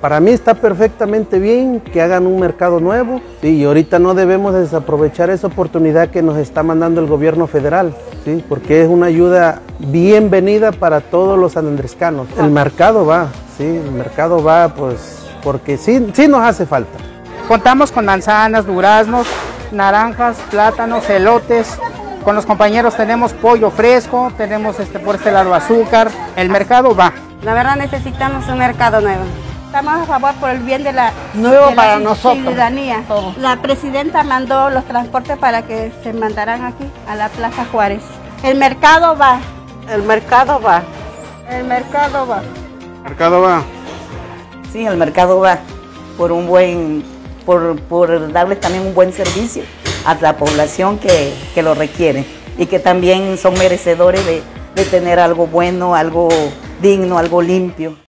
Para mí está perfectamente bien que hagan un mercado nuevo sí, y ahorita no debemos desaprovechar esa oportunidad que nos está mandando el gobierno federal, ¿sí? porque es una ayuda bienvenida para todos los andrescanos. El mercado va, sí, el mercado va pues porque sí, sí nos hace falta. Contamos con manzanas, duraznos, naranjas, plátanos, elotes. Con los compañeros tenemos pollo fresco, tenemos este, por este lado azúcar. El mercado va. La verdad necesitamos un mercado nuevo. Estamos a favor por el bien de la, nuevo de la para nosotros. ciudadanía. La presidenta mandó los transportes para que se mandaran aquí a la Plaza Juárez. El mercado va. El mercado va. El mercado va. El mercado va. Sí, el mercado va por un buen, por, por darles también un buen servicio a la población que, que lo requiere y que también son merecedores de, de tener algo bueno, algo digno, algo limpio.